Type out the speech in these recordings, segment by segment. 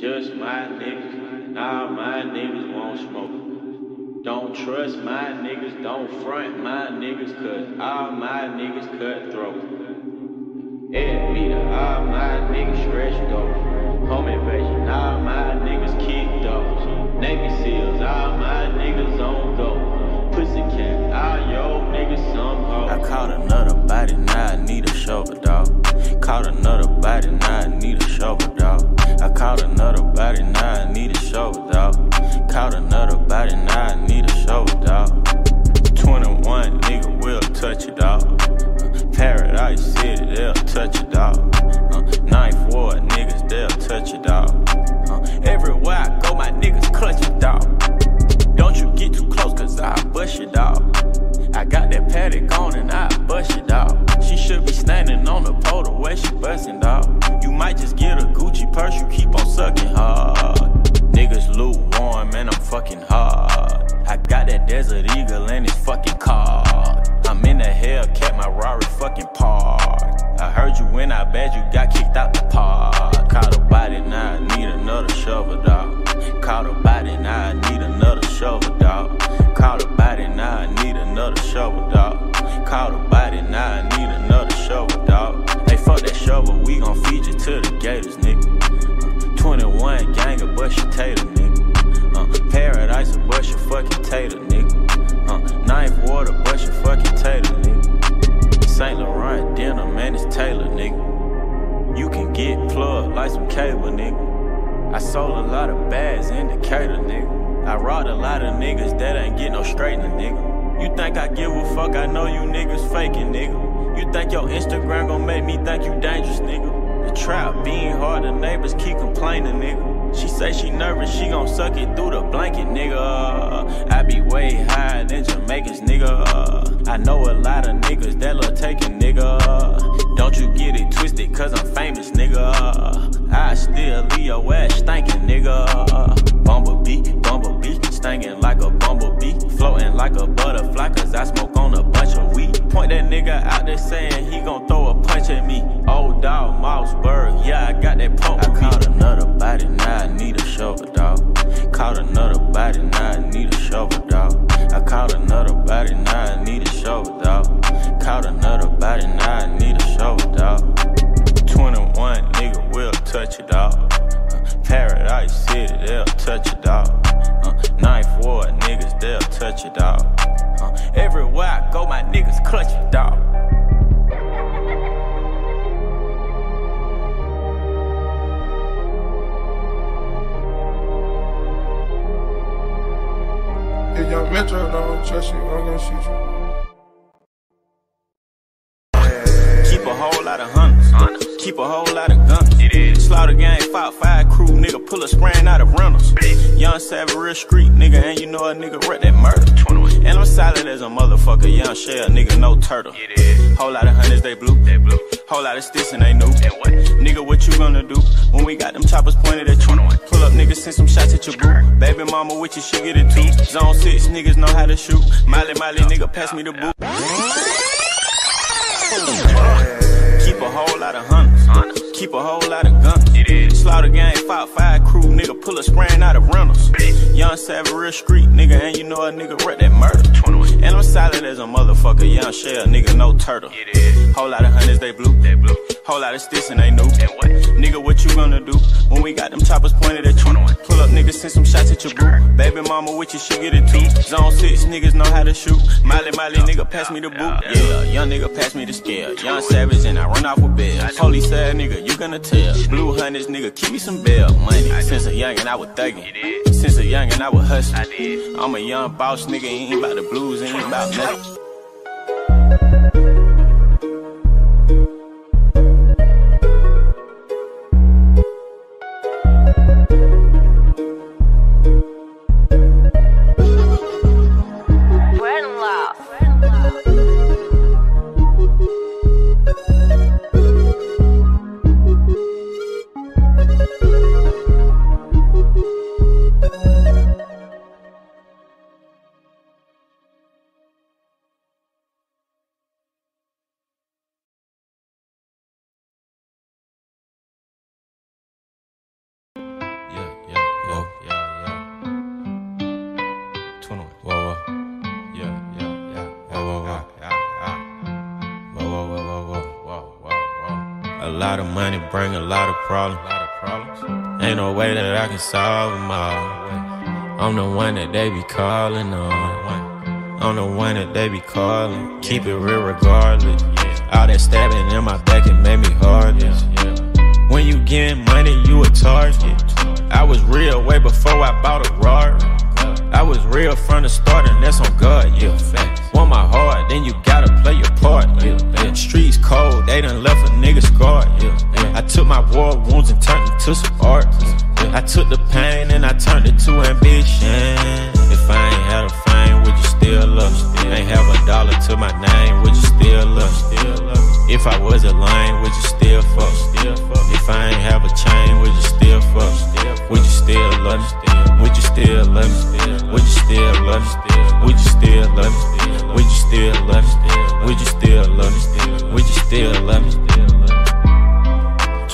just my niggas. Nah, my niggas won't smoke. Don't trust my niggas, don't front my niggas, cause all my niggas cutthroat. Ed meter, all my niggas stretch go. Home invasion, all my niggas kick those. Navy SEALs, all my another body, now I need a shovel, dog. Caught another body, now I need a shovel, dog. I caught another body, now I need a shovel, dog. Caught another body, now I need a shovel, dog. 21 nigga will touch it, dog. Uh, Paradise City, they'll touch it, dog. Uh, Ninth Ward niggas, they'll touch it, dog. Uh, everywhere I go, my niggas clutch it, dog. Don't you get too close, cause I bust your dog. I got that Patek on and I bust it dog. She should be standing on the pole the way she bustin', dog. You might just get a Gucci purse, you keep on sucking hard. Niggas lukewarm, and I'm fucking hard. I got that Desert Eagle and it's fucking car. I'm in the Hellcat, my Rari fucking parked. I heard you when I bad you got kicked out the park. Caught a body, now I need another shovel, dog. Caught a body, now I need another shovel, dog. Caught a body, now I need another shovel, dog. Caught a body, now I need another shovel, dog. Hey, fuck that shovel, we gon' feed you to the gators, nigga. 21 gang of bush tater, nigga. Uh, paradise of bush fucking tater, nigga. Uh, ninth water bush fucking tater, nigga. St. Laurent dinner, man, it's Taylor, nigga. You can get plugged like some cable, nigga. I sold a lot of bags, in indicator, nigga. I robbed a lot of niggas that ain't get no straightening, nigga. You think I give a fuck? I know you niggas faking, nigga. You think your Instagram gon' make me think you dangerous, nigga? The trap being hard, the neighbors keep complaining, nigga. She say she nervous, she gon' suck it through the blanket, nigga. I be way higher than Jamaicans, nigga. I know a lot of niggas that love taking, nigga. Don't you get it twisted, cause I'm famous, nigga. I still leave your ass stinking, nigga. Bumblebee, bumblebee, stinging like a bumblebee. Floating like a butterfly, cause I smoke on a bunch of weed. Point that nigga out there saying he gon' throw a punch at me. Old dog, Mossberg, yeah, I got that pump. I caught another body, now I need a shovel, dog. Caught another body, now I need a shovel, dog. I caught another body, now I need a shovel, dog. Caught another body, now I need a shovel, dog. 21 nigga will touch it, dog. Paradise City, they'll touch it, all. Uh, Ninth Ward niggas, they'll touch it, all. Uh, everywhere I go, my niggas clutch it, dog. If young Metro don't trust you, I'm gonna shoot you. Keep a whole lot of hunters. Keep a whole lot of guns. It is. Slaughter gang, fight fire crew, nigga, pull a spraying out of rentals. Young savage, real street, nigga, and you know a nigga wreck that murder. And I'm solid as a motherfucker, young shell, nigga, no turtle. It is. Whole lot of hunters, they blue. Whole lot of sticks and they new. Nigga, what you gonna do when we got them choppers pointed at you? Pull up, nigga, send some shots at your boo. Baby mama with you, she get it too. Zone 6, niggas know how to shoot. Miley, Miley, nigga, pass me the boot. Keep a whole lot of hunters. Keep a whole lot of guns. It is. Slaughter gang, fight fire crew, nigga, pull a spraying out of rentals. Young savage, real street, nigga, and you know a nigga wreck that murder. And I'm solid as a motherfucker, young shell, nigga, no turtle. It is. Whole lot of hunters, they blue. They blue. Whole lot of sticks and they new. And what? Nigga, what you gonna do when we got them choppers pointed at you? Pull up, nigga, send some shots at your boo. Baby mama with you, she get it too. Zone 6, niggas know how to shoot. Miley, Miley, nigga, pass me the boot. Yeah, young nigga, pass me the scale. Young savage, and I run off with bells. Police said, nigga, you gonna tell. Blue hunters, nigga, give me some bail money. Since a young and I was thuggin'. Since a young and I was hustlin'. I'm a young boss, nigga, ain't about the blues, ain't about nothing. Can solve them all. I'm the one that they be calling on. I'm the one that they be calling. Keep it real regardless. All that stabbing in my back, it made me heartless. When you getting money, you a target. I was real way before I bought a Rari. I was real from the start, and that's on God, yeah. Want my heart, then you gotta play your part, yeah. Streets cold, they done left a nigga scarred, yeah. yeah. I took my war wounds and turned them to some art. Yeah. I took the pain and I turned it to ambition. If I ain't had a fame, would you still love me? Ain't have a dollar to my name, would you still love me? If I was a lame, would you still fuck? If I ain't have a chain, would you still fuck? Would you still love me? Would you still love me? Would you still love me? Would you still love me? Would you still love me? Would you still love me? Would you still love me?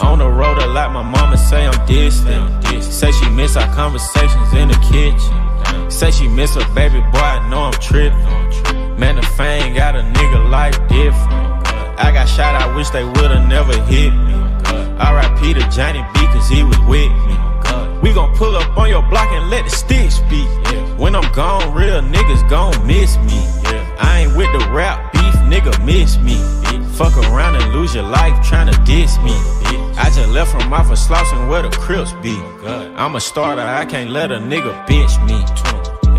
On the road a lot, my mama say I'm distant. Say she miss our conversations in the kitchen. Say she miss her baby boy, I know I'm tripping. Man, the fame got a nigga life different. I got shot, I wish they would've never hit me. R.I.P. to Johnny B, cause he was with me. We gon' pull up on your block and let the stick speak. When I'm gone, real niggas gon' miss me. I ain't with the rap beef, nigga miss me. Fuck around and lose your life tryna diss me. I just left from off of Slauson where the Crips be. I'm a starter, I can't let a nigga bitch me.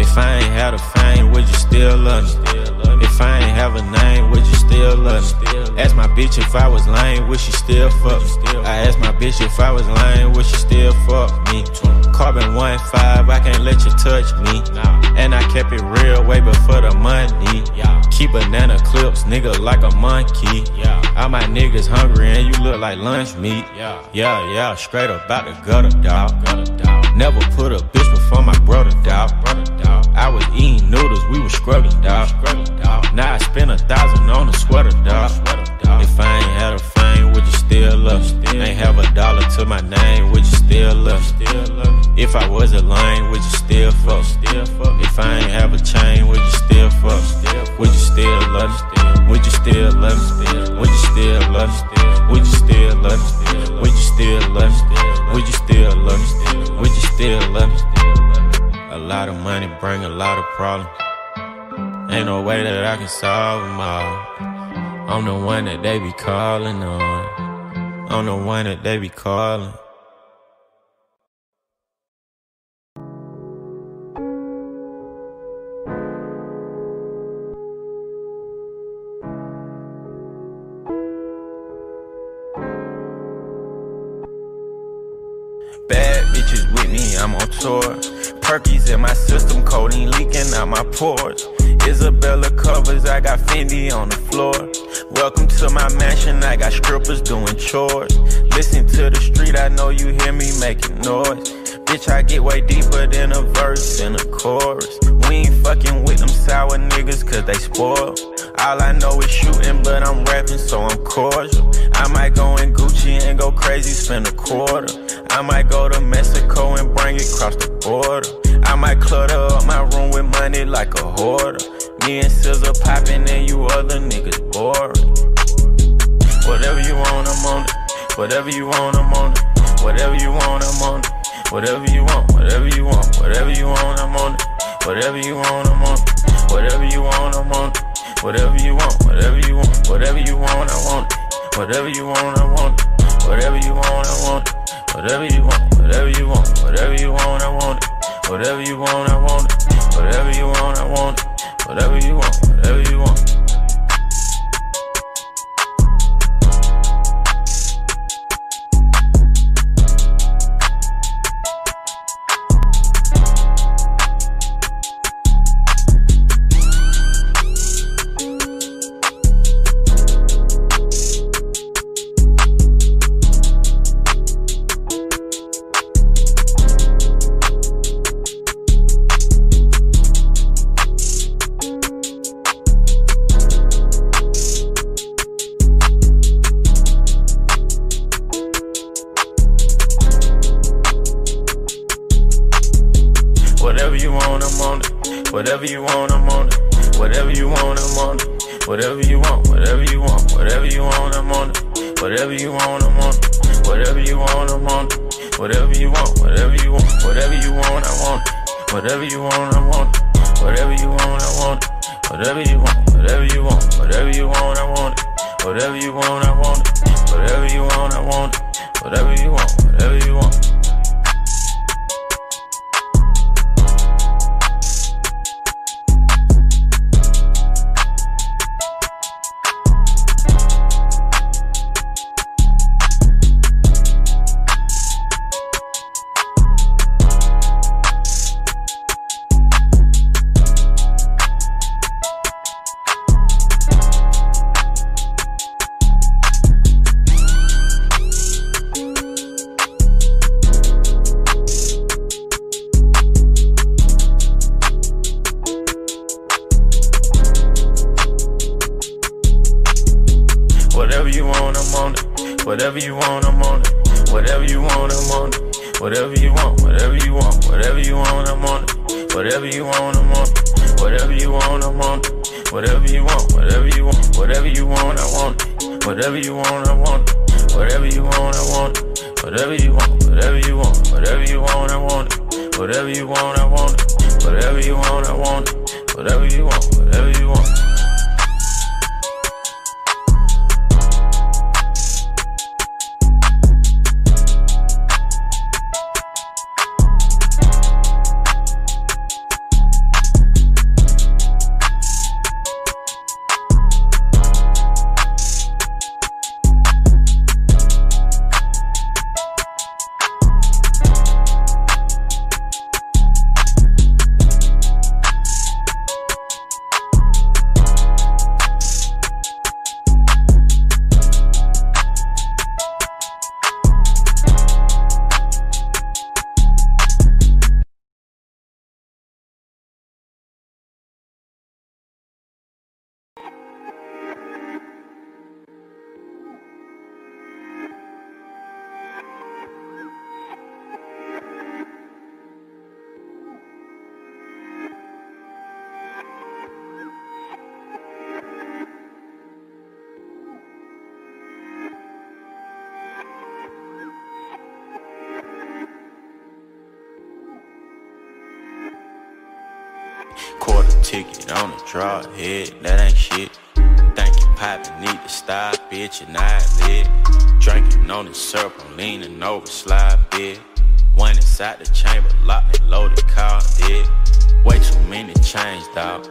If I ain't had a fame, would you still love me? If I ain't have a name, would you still love me? Ask my bitch if I was lame, would she still fuck me? I asked my bitch if I was lame, would she still fuck me? Carbon 1 5, I can't let you touch me. And I kept it real way before the money. Keep banana clips, nigga, like a monkey. All my niggas hungry and you look like lunch meat. Yeah, yeah, straight up out the gutter, dog. Never put a bitch before my brother, dog. I was eating noodles, we was scrubbing, dog. Now I spent a thousand on a sweater, dog. If I ain't had a fame, would you still love me? Ain't have a dollar to my name, would you still love me? If I was a lame, would you still fuck? If I ain't have a chain, would you still fuck? Would you still love? Would you still love me? Would you still love me? Would you still love me? Would you still love me? Would you still love me? Would you still love me? A lot of money bring a lot of problems. Ain't no way that I can solve them all. I'm the one that they be calling on. I'm the one that they be calling. Bad bitches with me, I'm on tour. Perkies in my system, codeine leaking out my pores. Isabella covers, I got Fendi on the floor. Welcome to my mansion, I got strippers doing chores. Listen to the street, I know you hear me making noise. Bitch, I get way deeper than a verse and a chorus. We ain't fucking with them sour niggas, cause they spoil. All I know is shooting, but I'm rapping, so I'm cordial. I might go in Gucci and go crazy, spend a quarter. I might go to Mexico and bring it across the border. I might clutter up my room with money like a hoarder. Me and Scissor popping and you other niggas boring. Whatever you want, I'm on it. Whatever you want, I'm on it. Whatever you want, I'm on it. Whatever you want, whatever you want, whatever you want, I'm on it. Whatever you want, I'm on it. Whatever you want, I'm on it. Whatever you want, whatever you want, whatever you want, I want it. Whatever you want, I want it. Whatever you want, I want it. Whatever you want, whatever you want, whatever you want, I want it. Whatever you want, I want it. Whatever you want, I want it. Whatever you want, whatever you want. I lit. Drinking on the syrup, I'm leaning over, slide bit. One inside the chamber, locked and loaded, car dead. Way too many chains, dog.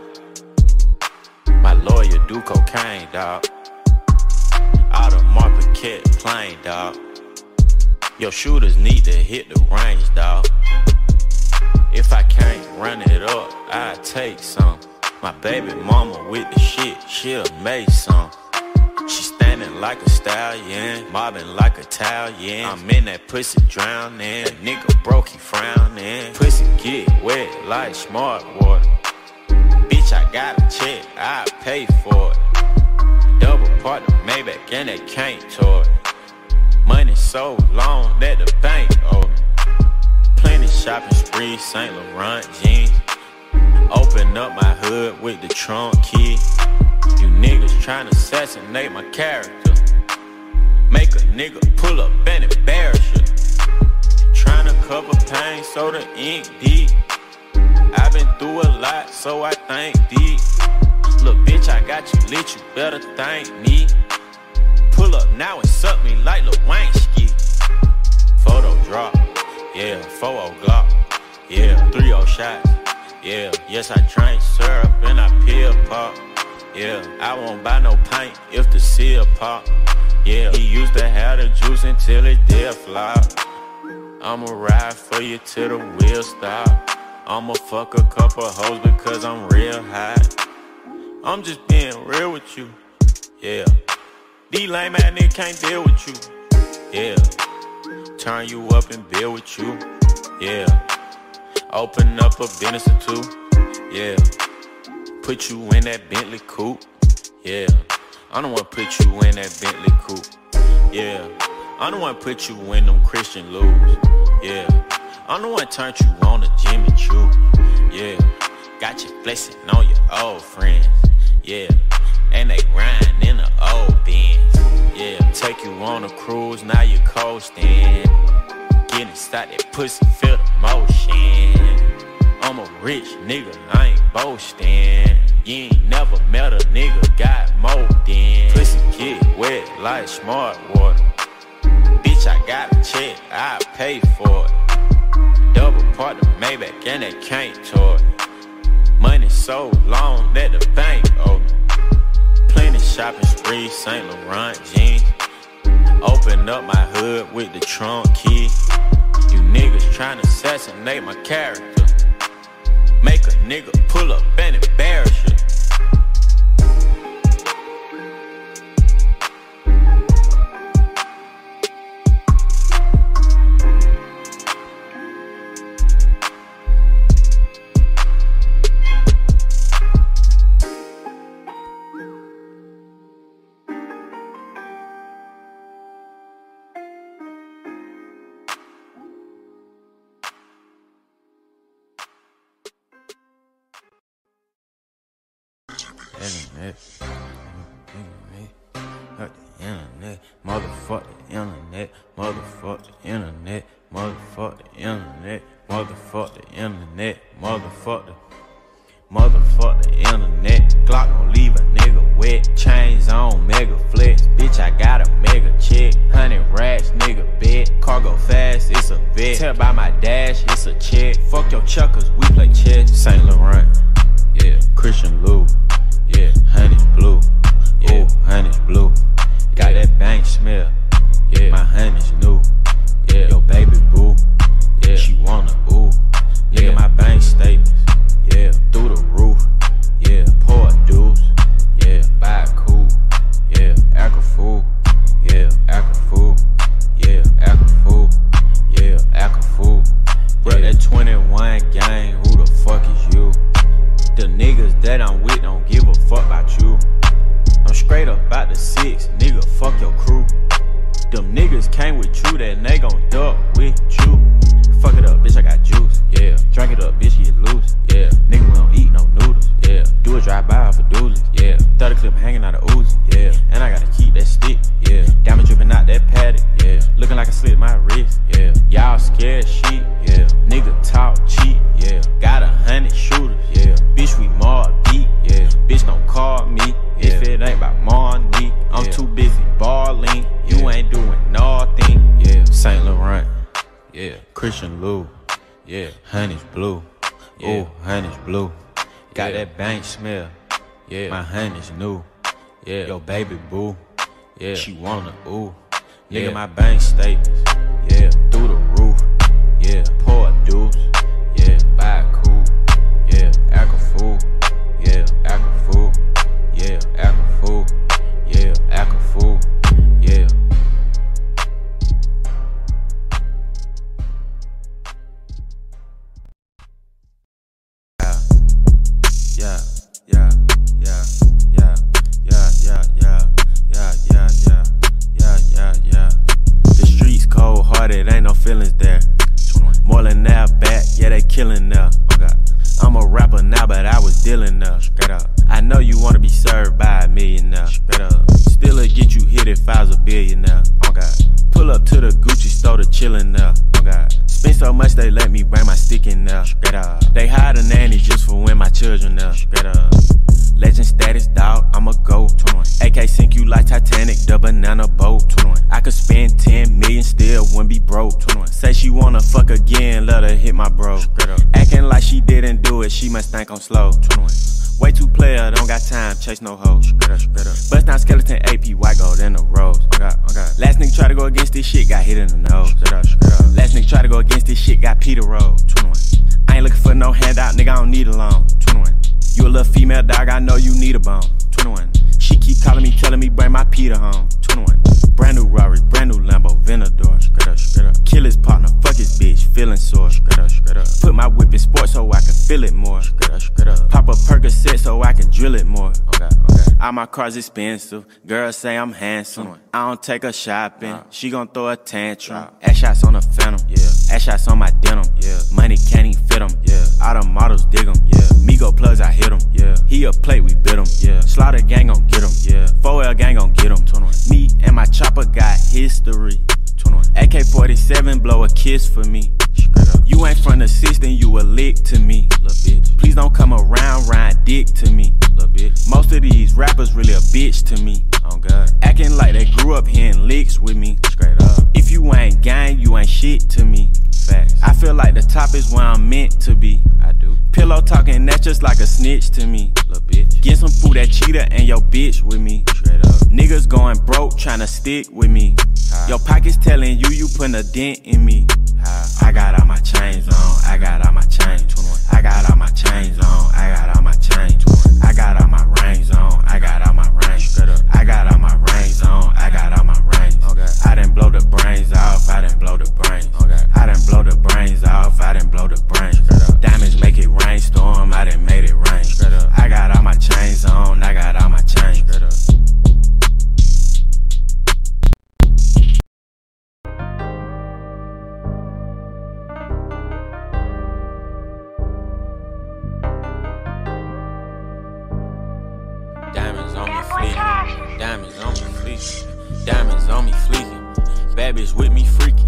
My lawyer do cocaine, dog. Out of Marpiquette plane, dog. Your shooters need to hit the range, dog. If I can't run it up, I take some. My baby mama with the shit, she'll make some. Like a stallion, mobbing like Italian. I'm in that pussy drowning, nigga broke, he frowning. Pussy get wet like smart water. Bitch, I got a check, I pay for it. Double part the Maybach and that can't toy. Money so long that the bank owe me. Plenty shopping spree, St. Laurent jeans. Open up my hood with the trunk key. Trying to assassinate my character. Make a nigga pull up and embarrass you. Trying to cover pain so the ink deep. I've been through a lot, so I think deep. Look, bitch, I got you lit, you better thank me. Pull up now and suck me like Wayne. Photo drop. Yeah, 4 Glock. Yeah, 3 shots. Yeah, yes, I drank syrup and I peel pop. Yeah, I won't buy no paint if the seal pop. Yeah, he used to have the juice until it did flop. I'ma ride for you till the wheels stop. I'ma fuck a couple hoes because I'm real hot. I'm just being real with you. Yeah. These lame ass niggas can't deal with you. Yeah turn you up and build with you. Yeah. Open up a business or two. Yeah. Put you in that Bentley coupe. Yeah. I don't wanna put you in that Bentley coupe. Yeah. I don't wanna put you in them Christian Louis. Yeah. I don't wanna turn you on to Jimmy Choo. Yeah. Got you flexing on your old friends. Yeah. And they riding in the old Benz. Yeah, take you on a cruise, now you coasting. Getting started, pussy feel the motion. I'm a rich nigga, I ain't boasting. You ain't never met a nigga, got more than. Pussy get wet like smart water. Bitch, I got a check, I pay for it. Double part of Maybach and they can't toy. Money so long that the bank owe me. Plenty shopping spree, St. Laurent jeans. Open up my hood with the trunk key. You niggas tryna assassinate my character. Make a nigga pull up and embarrass you. Internet. Fuck the internet. Motherfuck the internet. Motherfuck the internet. Motherfuck the internet. Motherfuck the internet. Motherfuck the smell, yeah. My honey's new, yeah. Your baby boo, yeah. She wanna ooh, nigga. My bank statements, yeah. Through the roof, yeah. Pour dues, think I'm slow. Way too player, don't got time, chase no hoes. Bust down skeleton AP, white gold in the rose. Last nigga try to go against this shit, got hit in the nose. Last nigga try to go against this shit, got Peter roll. I ain't looking for no handout, nigga, I don't need a loan. You a little female dog, I know you need a bone. 21. She keep calling me, telling me bring my Peter home. 21. Brand new Rari, brand new Lambo, Venador. Straight up, straight up. Kill his partner, fuck his bitch, feeling sore. Straight up, straight up. Put my whip in sport so I can feel it more. Straight up, straight up. Pop a Percocet so I can drill it more. Okay, okay. All my cars expensive, girls say I'm handsome. I don't take her shopping, she gon' throw a tantrum. Ass shots on the phantom, yeah. Ass shots on my denim, yeah. Money can't even fit 'em, yeah. All the models dig 'em, yeah. Migo plugs, I hit 'em, yeah. He a plate, we bit 'em, yeah. Slaughter gang gon' get 'em, yeah. 4L gang gon' get 'em. Me and my chopper got history. AK 47, blow a kiss for me. You ain't from the system, you a lick to me. Please don't come around, ride dick to me. Most of these rappers really a bitch to me. Oh God. Acting like they grew up hearing licks with me. Straight up. If you ain't gang, you ain't shit to me. Facts. I feel like the top is where I'm meant to be. I do. Pillow talking, that's just like a snitch to me. Get some food that cheetah and your bitch with me. Niggas going broke, trying to stick with me. Your pockets telling you you putting a dent in me. I got all my chains on, I got all my chains. I got all my chains on, I got all my chains. I got all my rings on, I got all my rings. I got all my rings on, I got all my rings. I didn't blow the brains off, I didn't blow the brains. I didn't blow the brains off, I didn't blow the brains. Diamonds make it rainstorm, I didn't made it rain. I got all my chains on, I got all my chains. Bitch with me freaking.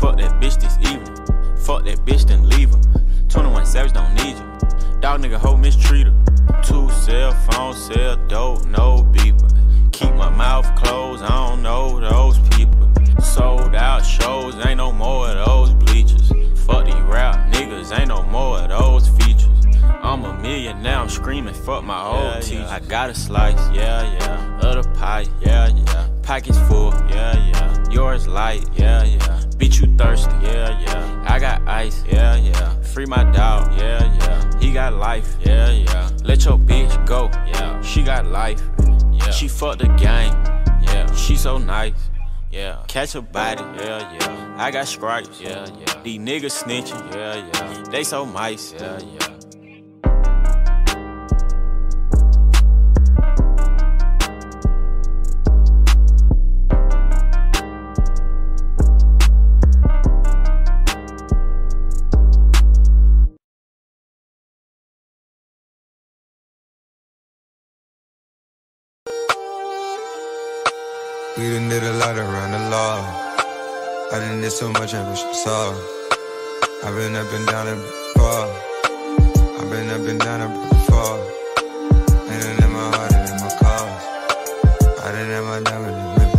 Fuck that bitch this evening. Fuck that bitch, then leave her. 21 Savage don't need you. Dog nigga, hoe mistreat her. Two cell phone, cell dope, no beeper. Keep my mouth closed, I don't know those people. Sold out shows, ain't no more of those bleachers. Fuck these rap niggas, ain't no more of those features. I'm a million now, I'm screaming, fuck my old teeth. I got a slice, yeah, yeah. Of the pie, yeah, yeah. Pockets full, yeah, yeah. Yours light, yeah, yeah. Bitch, you thirsty, yeah, yeah. I got ice, yeah, yeah. Free my dog, yeah, yeah. He got life, yeah, yeah. Let your bitch go, yeah. She got life, yeah. She fucked the game, yeah. She so nice. Yeah, catch a body, yeah, yeah. I got stripes, yeah, yeah. These niggas snitching, yeah, yeah. They so mice, yeah, yeah. We done did a lot around the law. I done did so much, I wish you saw. I've been up and down and before. I've been up and down and before. And it in my heart and in my cars. I done had my diamond in me.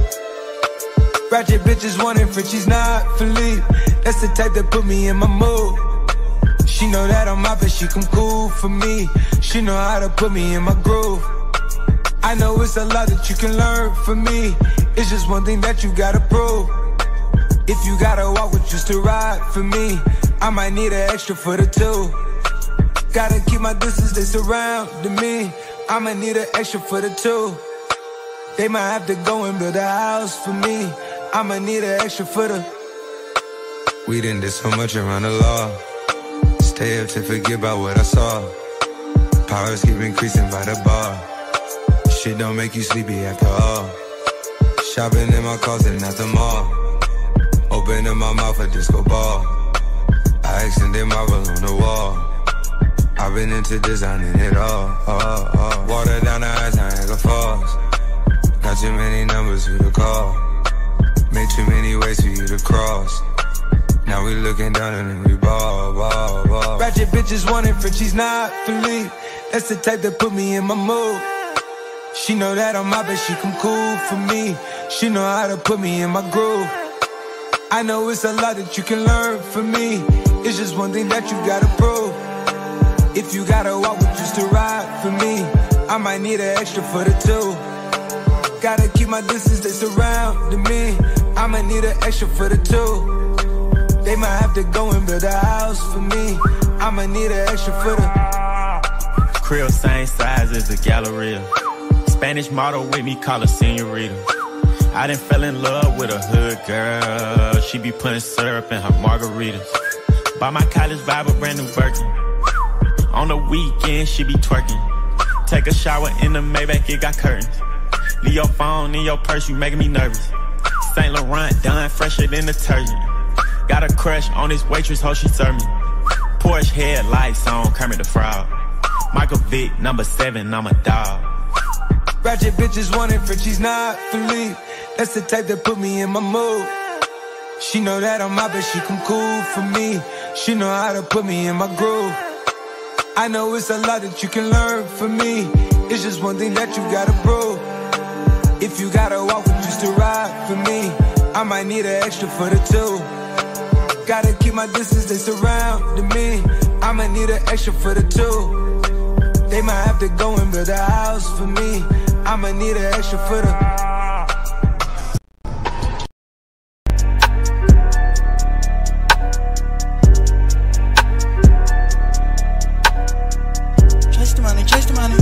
Ratchet bitches wanting for she's not Philippe. That's the type that put me in my mood. She know that I'm out, but she come cool for me. She know how to put me in my groove. I know it's a lot that you can learn from me. It's just one thing that you gotta prove. If you gotta walk with just to ride for me, I might need an extra foot or two. Gotta keep my distance, they surrounding me. I'ma need an extra foot or two. They might have to go and build a house for me. I'ma need an extra foot or. We didn't do so much around the law. Stay up to forget about what I saw. Powers keep increasing by the bar. Shit don't make you sleepy after all. Shopping in my closet at the mall. Opening my mouth a disco ball. I extended my marble on the wall. I've been into designing it all. all. Water down the eyes, Niagara Falls. Got too many numbers for you to call. Made too many ways for you to cross. Now we looking down and we ball, ball, ball. Ratchet bitches wanting Frenchies, not Philippe. That's the type that put me in my mood. She know that I'm out, but she come cool for me. She know how to put me in my groove. I know it's a lot that you can learn from me. It's just one thing that you gotta prove. If you gotta walk with just to ride for me, I might need an extra foot or two. Gotta keep my distance, they surrounding me. I might need an extra foot or two. They might have to go and build a house for me. I might need an extra foot or Crib same size as the Galleria. Spanish model with me, call her senorita. I done fell in love with a hood girl. She be putting syrup in her margaritas. Buy my college vibe a brand new Birkin. On the weekend, she be twerking. Take a shower in the Maybach, it got curtains. Leave your phone in your purse, you making me nervous. Saint Laurent done fresher than detergent. Got a crush on this waitress, how she serve me. Porsche headlights on Kermit the Frog. Michael Vick, number seven, I'm a dog. Ratchet bitches wanting she's not Philippe. That's the type that put me in my mood. She know that I'm out, but she come cool for me. She know how to put me in my groove. I know it's a lot that you can learn from me. It's just one thing that you gotta prove. If you gotta walk with just to ride for me, I might need an extra for the two. Gotta keep my distance, they surround me. I might need an extra for the two. They might have to go and build a house for me. I might need an extra for the. Money chase the money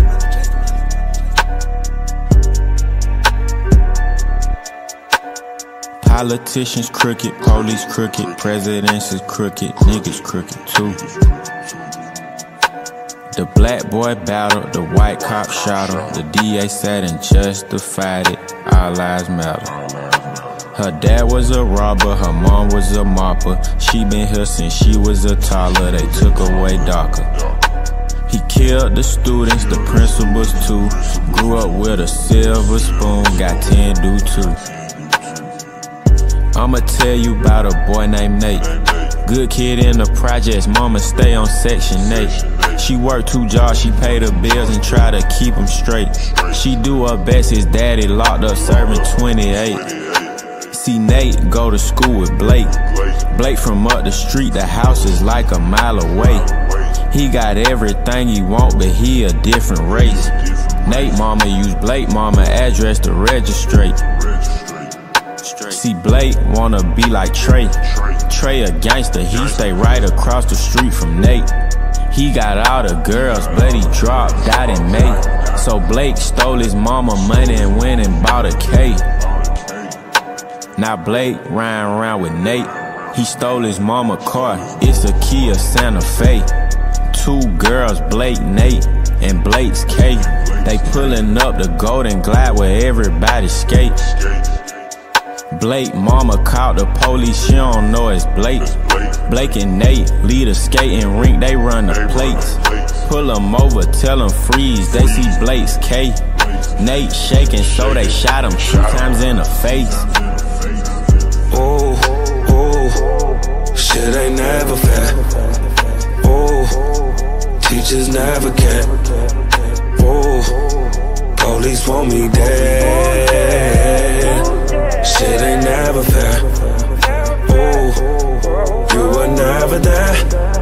politicians crooked, police crooked, presidents is crooked, niggas crooked too. The black boy battled, the white cop shot him. The DA said and justified it. Our lives matter. Her dad was a robber, her mom was a mopper. She been here since she was a toddler. They took away DACA. He killed the students, the principals too. Grew up with a silver spoon, got 10 due too. I'ma tell you about a boy named Nate. Good kid in the projects, mama stay on section 8. She worked two jobs, she paid her bills and try to keep them straight. She do her best, his daddy locked up serving 28. See Nate go to school with Blake. Blake from up the street, the house is like a mile away. He got everything he want, but he a different race. Nate mama use Blake mama address to registrate. See Blake wanna be like Trey. Trey a gangster, he stay right across the street from Nate. He got all the girls, but he dropped out in May. So Blake stole his mama money and went and bought a K. Now Blake riding around with Nate. He stole his mama car, it's a Kia Santa Fe. Two girls, Blake, Nate, and Blake's K. They pulling up the Golden Glide where everybody skate. Blake, mama called the police, she don't know it's Blake. Blake and Nate lead a skating rink, they run the plates. Pull them over, tell them freeze, they see Blake's K. Nate shaking, so they shot him two times in the face. Oh, oh, shit ain't never fair. Oh, teachers never care. Oh, police want me dead. Shit ain't never fair. Never there.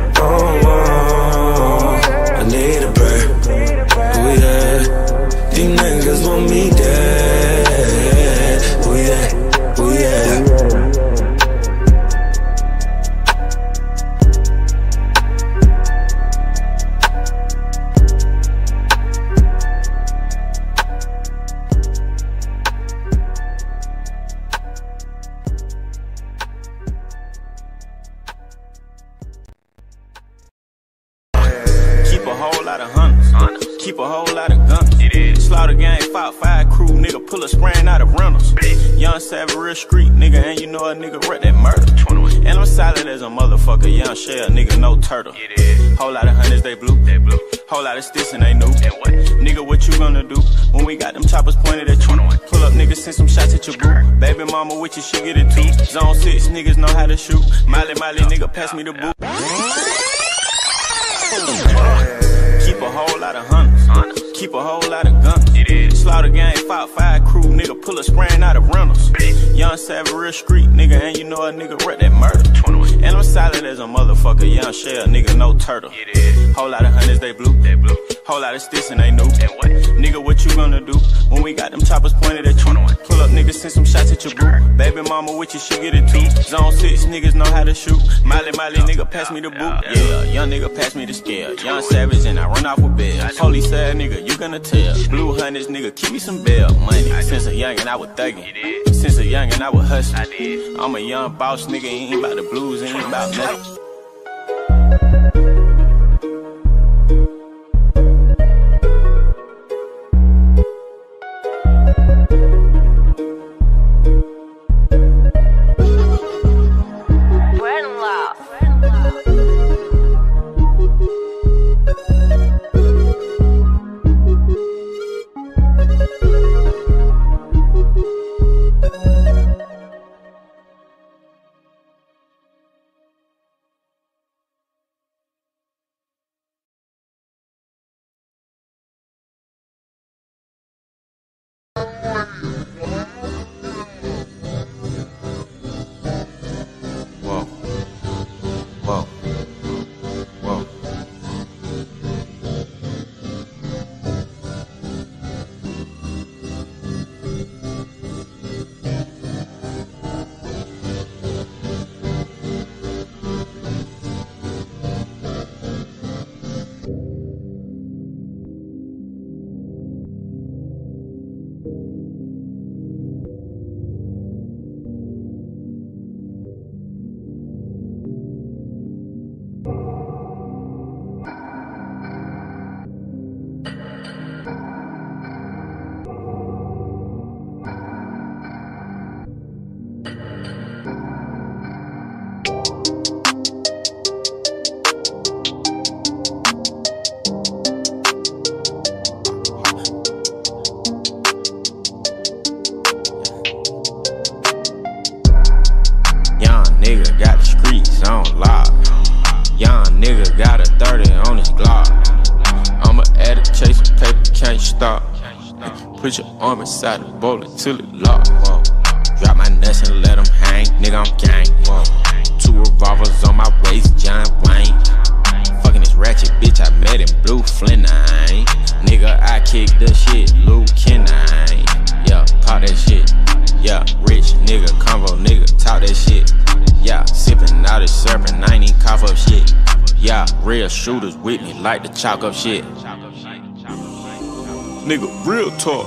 You, she get it too. Zone 6, niggas know how to shoot. Miley, Miley, nigga, pass me the boo. Keep a whole lot of hunters. Keep a whole lot of guns. Slaughter gang, fought five crew, nigga, pull a spraying out of rentals. Young savage, real street, nigga, and you know a nigga rep that murder. And I'm solid as a motherfucker, young shell, nigga, no turtle. Whole lot of hunters, they blue. They blue. Whole lot of sticks and they new. And what? Nigga, what you gonna do when we got them choppers pointed at you? Pull up, nigga, send some shots at your boo. Baby mama with you, she get it too. Zone 6, niggas know how to shoot. Miley, Miley, nigga, pass me the boot. Yeah, young nigga, pass me the scale. Young savage, and I run off with bells. Police said, nigga, you gonna tell. Blue hunters, nigga, keep me some bail money. Since a young and I was thuggin'. Since a young and I was hustlin'. I'm a young boss, nigga, ain't about the blues, ain't about nothing. Put your arm inside the bullet till it lock. Drop my nuts and let them hang, nigga, I'm gang. Whoa. Two revolvers on my waist, John Wayne. Fucking this ratchet bitch, I met in blue Flint. Nigga, I kick the shit, Luke Canine. Yeah, pop that shit. Yeah, rich nigga, convo nigga, talk that shit. Yeah, sippin' out his serpent, I ain't even cough up shit. Yeah, real shooters with me, like to chalk up shit. Nigga, real talk.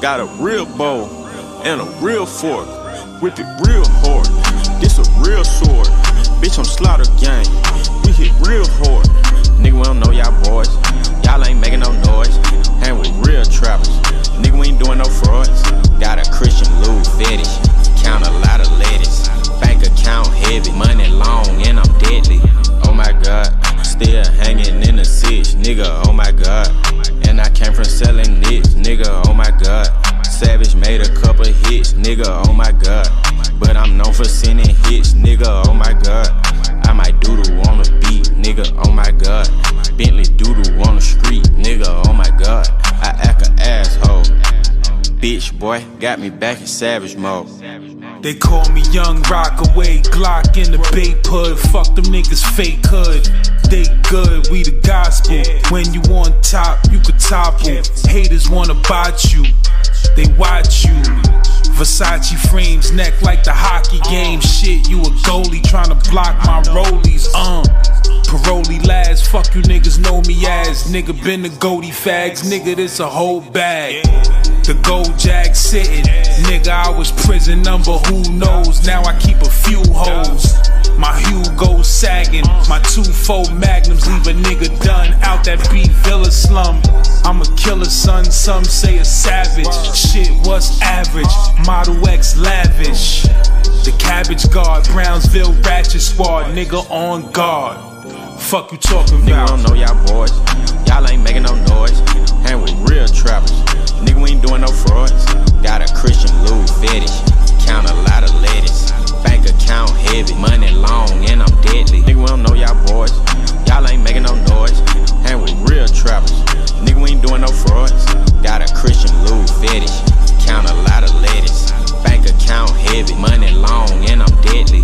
Got a real bow and a real fork. Whip it real hard. This a real sword. Bitch, I'm slaughter gang. We hit real hard. Nigga, we don't know y'all boys. Y'all ain't making no noise. Nigga, oh my god. But I'm known for sending hits. Nigga, oh my god. I might doodle on the beat. Nigga, oh my god. Bentley doodle on the street. Nigga, oh my god. I act a asshole. Bitch, boy, got me back in savage mode. They call me Young Rockaway, Glock in the bait hood. Fuck them niggas fake hood. They good, we the gospel. When you on top, you could topple. Haters wanna bot you, they watch you. Versace frames, neck like the hockey game. Shit, you a goalie tryna block my rollies. Uh, parolee lads, fuck you niggas know me as. Nigga been the goatee fags, nigga this a whole bag. The gold jag sitting, nigga I was prison number who knows. Now I keep a few hoes. My Hugo sagging, my two fold magnums leave a nigga done out that B Villa slum. I'm a killer son, some say a savage. Shit, what's average? Model X lavish. The cabbage guard, Brownsville ratchet squad, nigga on guard. Fuck you talking about? We don't know y'all boys, y'all ain't making no noise. Hang with real trappers. Nigga, count heavy, money long, and I'm deadly. Nigga, we don't know y'all boys. Y'all ain't making no noise. Hang with real trappers. Nigga, we ain't doing no frauds. Got a Christian Lou fetish. Count a lot of lettuce. Bank account heavy, money long, and I'm deadly.